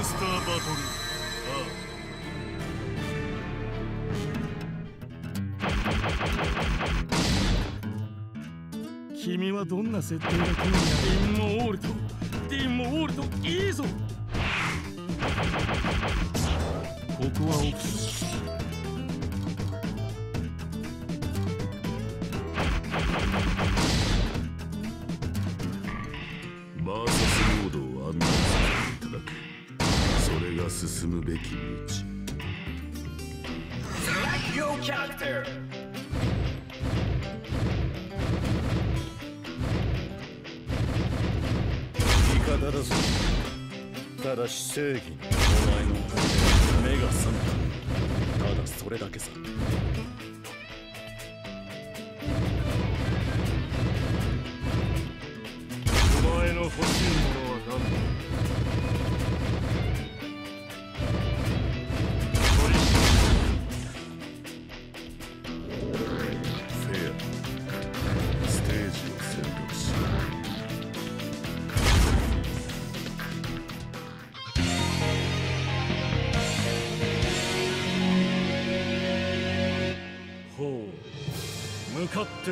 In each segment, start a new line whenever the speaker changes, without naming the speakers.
ルスターバトル君はどんな設定が来るんやディンモオールトディンモオールトいいぞ。ここはオプ進むべき道。
Select your character.
味方だぞただ正義にお前の目が覚めた。ただそれだけさ。お前の欲しいものは何だ？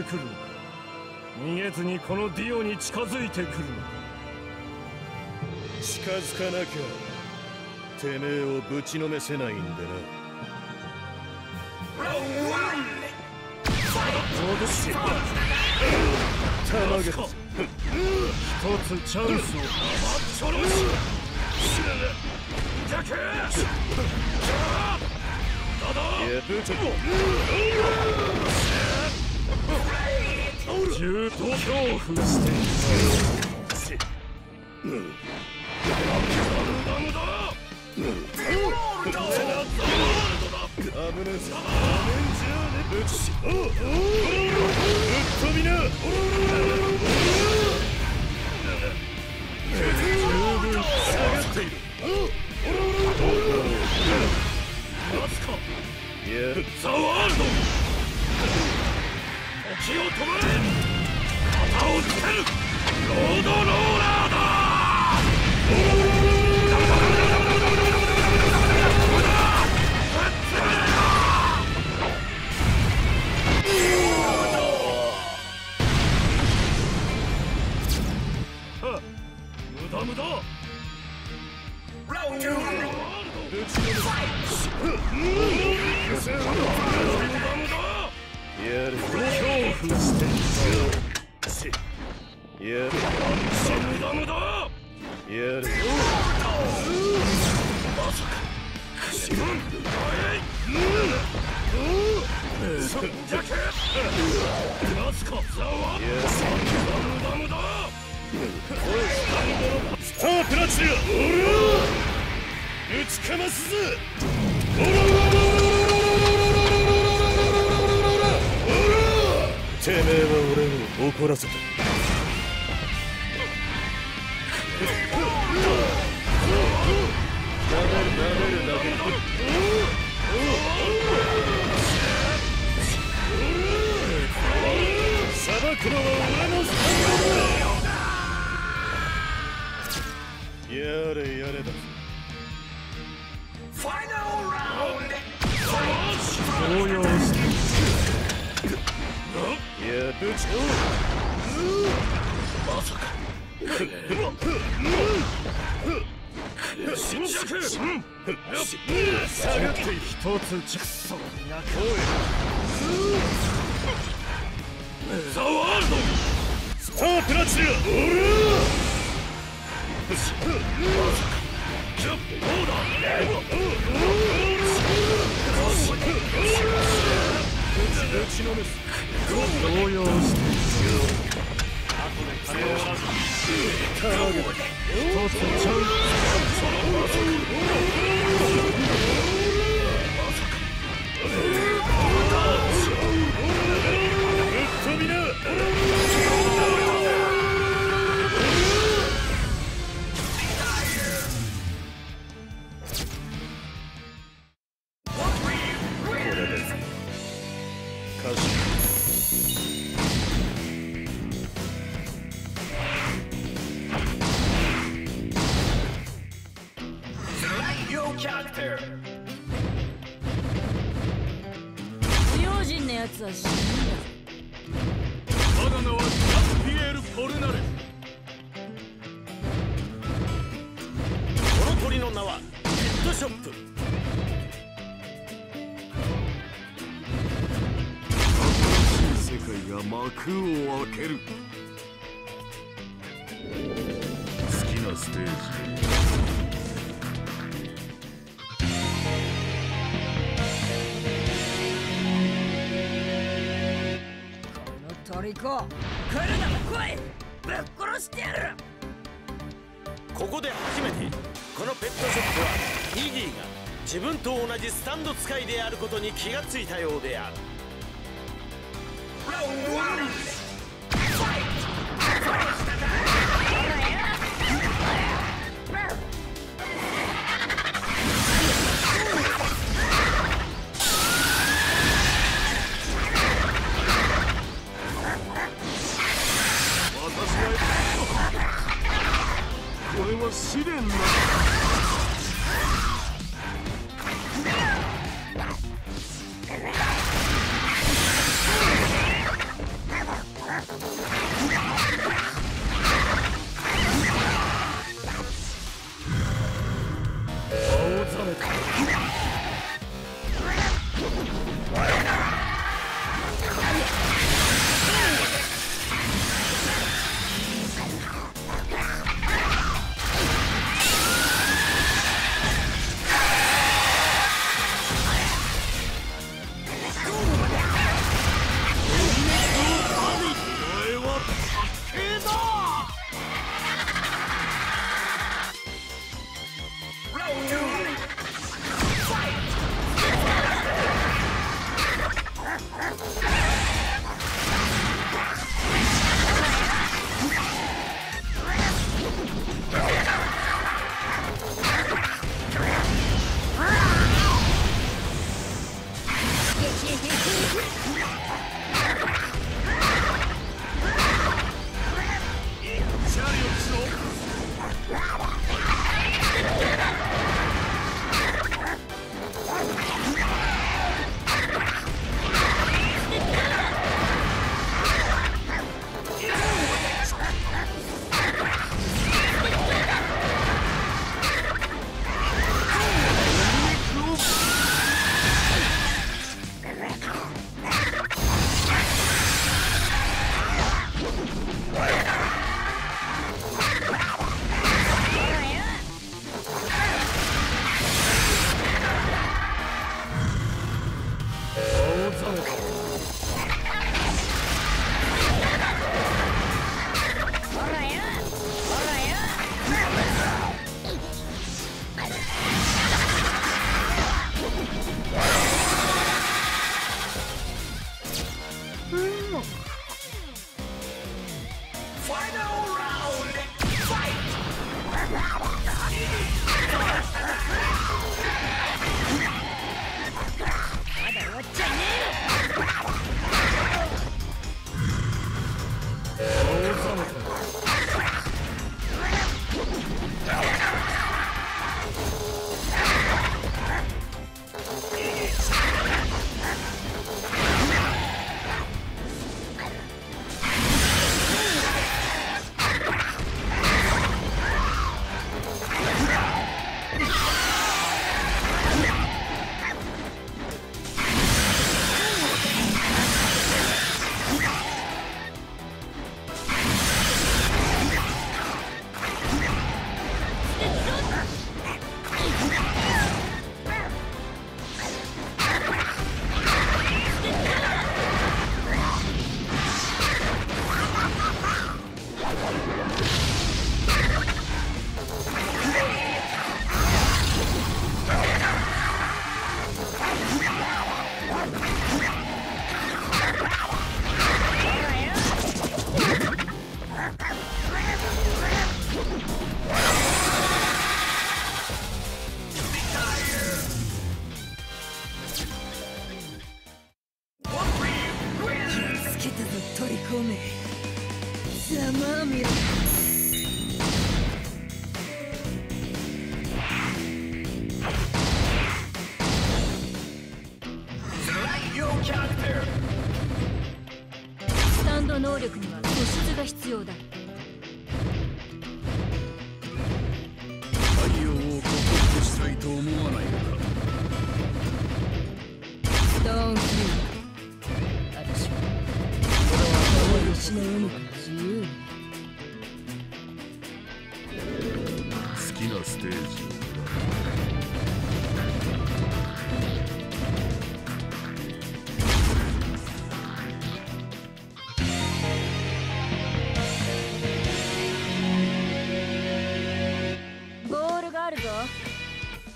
くるのか逃げずにこのディオに近づいてくるのか近づかなきゃてめえをぶちのめせないんでな
Round one.
戻したまげ一つチャンスをちょろしジャケいやぶち銃と恐怖しているザワールド時を止まれ旗をつけるロードローラーだ無駄無駄やる無駄無駄やるまさか自分そんじゃけマスカザワ無駄無駄スタープラチナ打ちかますてめえは俺を怒らせたー打ちのめす動揺して後で金を払うたまげだ一つちゃう
character.
不用心な奴は死ぬんだ。
我が名はザ・ピエール・ポルナレ
この鳥の名はペットショップ。
世界が幕を開ける。好きなステージ
こう。来るなら来い。ぶっ殺してやる。
ここで初めてこのペットショップはイギーが自分と同じスタンド使いであることに気がついたようである。
ラウ
ンド1れは試練な青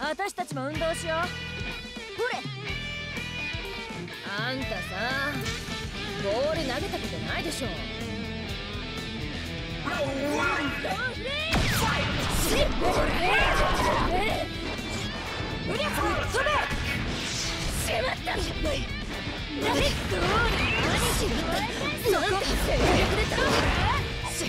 私たちも運動しようほれあんたさボール投げたことないでしょ
Round one.
シッ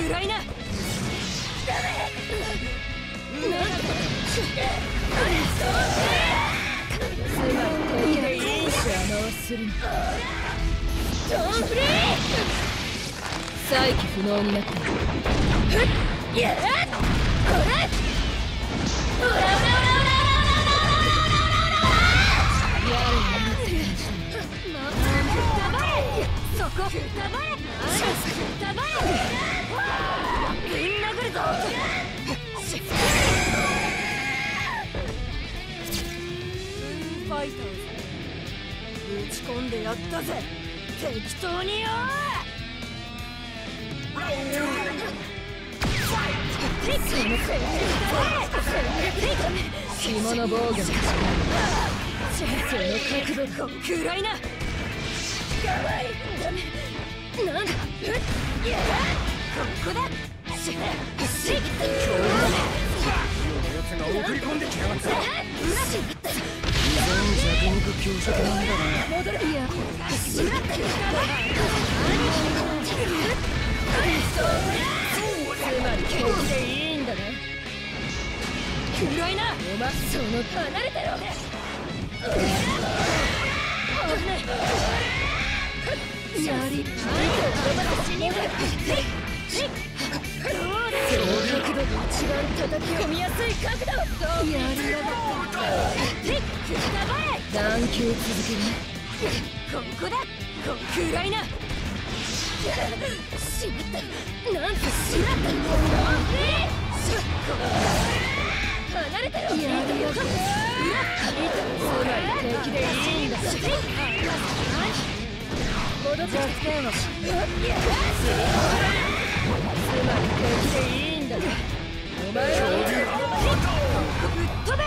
ールうりゃ飛べしまった何どうだ何しろなん。か全力で倒す全力で倒すまだまだ見えなかったいいんだなお前は戻るやぶりゃ暗いなつまり敵でいい邪魔をするのドンフリー再起不能になったふっやっほらほらほらほらほらほらほらやるやるって。感じだ黙れ。そこ黙れ黙れ。みんな来るぞファイターズ打ち込んでやったぜ適当によ
Round two.
紐の防御だその覚悟を食らいなやばいダメなんだうっやだここだしし今日
奴が送り込んできやがった
しった弱肉強食なんだな戻るいやしまったつまり敵でいいんだな暗いなお前その離れてろ危ないやり死にがその角度が一番叩き込みやすい角度やりやがった断球続けるここだこ暗いなしまったなん。としまった離れてろやりやがっつまり敵でいいん。だやるよ。戻ってきてよしつまり敵でいいんだお前はぶっ飛べ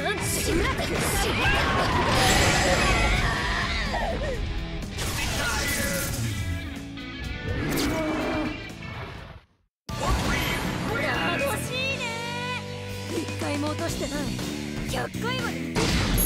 なんしまったしま楽しいね。一回も落としてない。100回まで。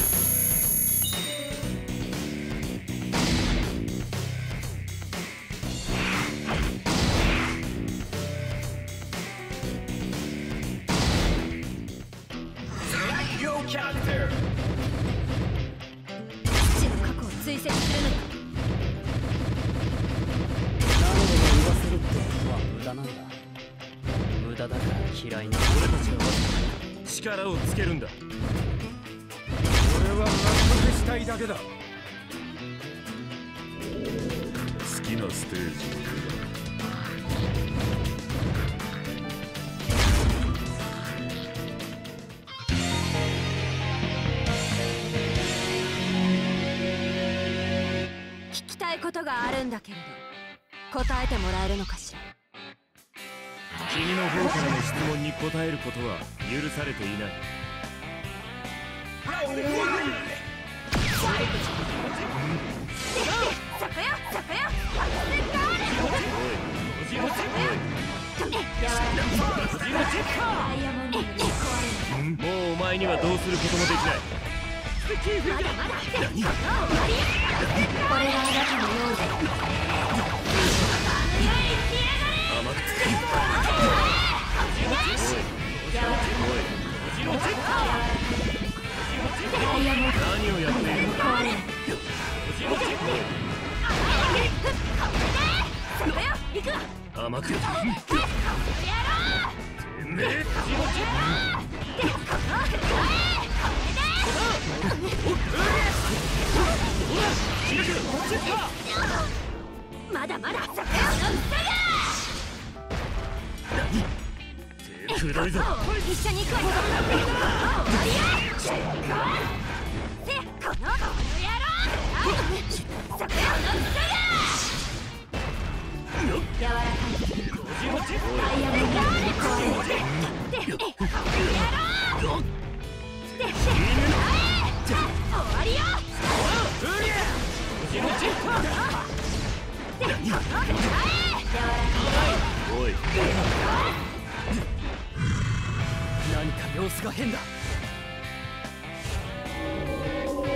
だ。
けだ好きなステージ。
を聞きたいことがあるんだけれど答えてもらえるのかしら？
君の方からの質問に答えることは許されていない。もうお前にはどうすることもできない。
まだまだ終わりこれがあなたのようで
甘くて
ダイヤモンド
何をやっているのだ
壊れまだまだ。そこよ
くどいぞ
一緒に行くわよ終わりよせこのこの野郎そこよ柔らかい。
何か様子が変だ。
おい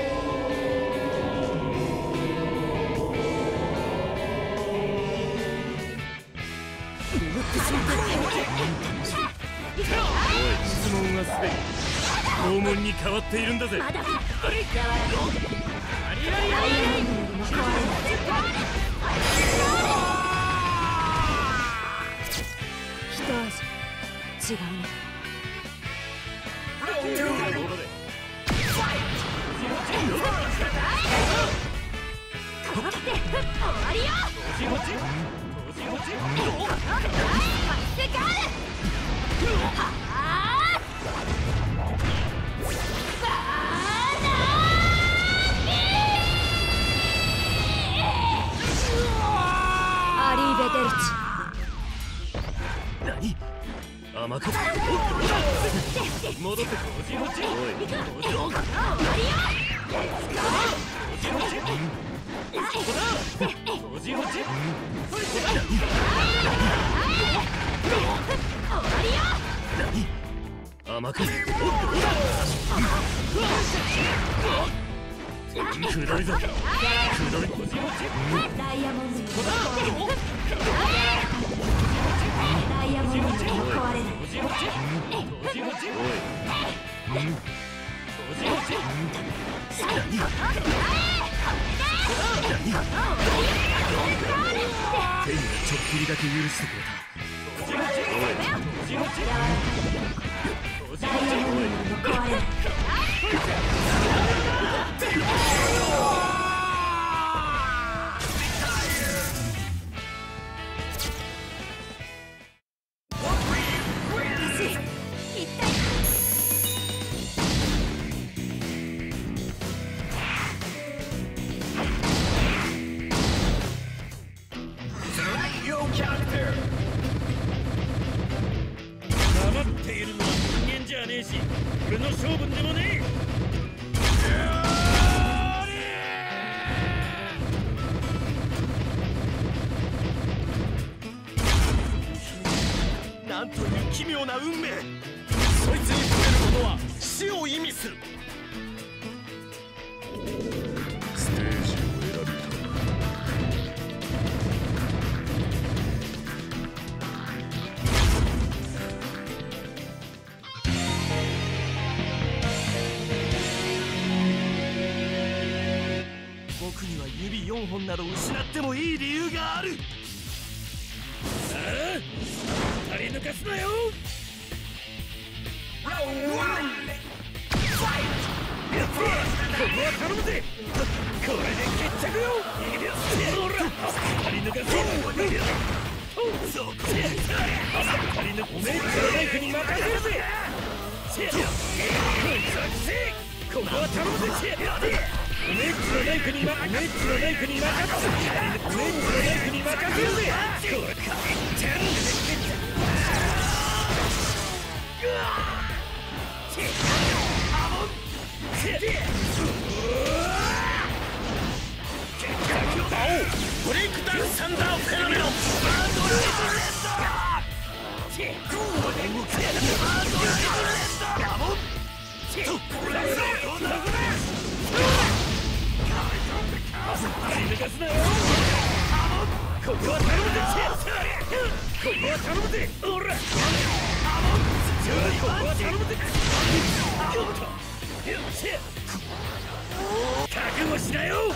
質問はすでに拷問に変わっているんだぜ。
まだ一味違うねアリーベデルチ
甘く戻っ。てこおい甘くどいぞくどい
ダイヤモンドイヤモンドに壊れない
天がちょっぴりだけ許してくれた。
ダイヤモンドに壊れない
な運命。そいつに触れることは死を意味する。ステージを選びた僕には指4本など失ってもいい理由がある。さあ？足り抜かすなよ。は頼むぜこれで決着よ。ほら足り抜かせそこ足り抜かおめえからナイフに任せるぜこいつはせここは頼むぜおめえっちのナイフにまおめえっちのナイフに任せおめえっちのナイフに任せるぜこれかてん
ブレイクダンサンダーフェノメノン
抜かすなよここは頼むぜここは頼むぜおらじゃあここは頼むぜ覚悟しなよ。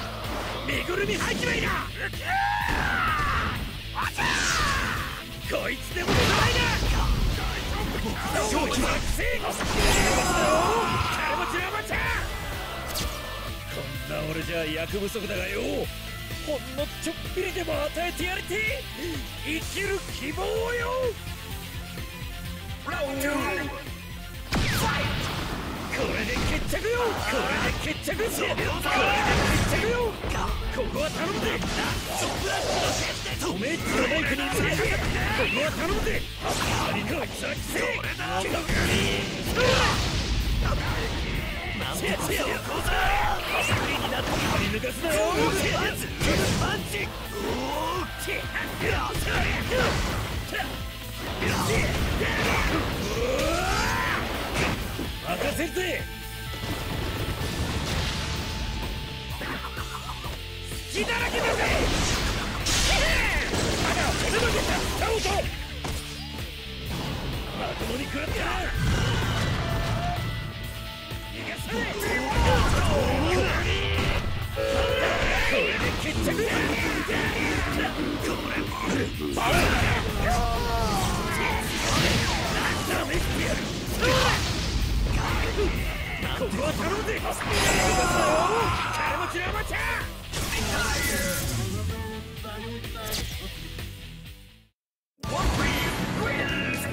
身ぐるみ始めいな。こいつでもないな正気はせい金持ちのまちゃこんな俺じゃ役不足だがよ。ほんのちょっぴりでも与えてやりて。生きる希望をよ。決着よ。これで決着しこれで決着よ。ここは頼むぜ。おめえっちのナイフにここは頼むぜ。何かこいつはきせえせやせ隙だらけだぜまだ骨までたタオとまともに食らったな逃がさねこれで決着ダメしてやるこは頼むぜ金持ちのアマチュア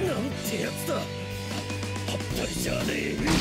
なんてやつだ。はったりじゃねえ。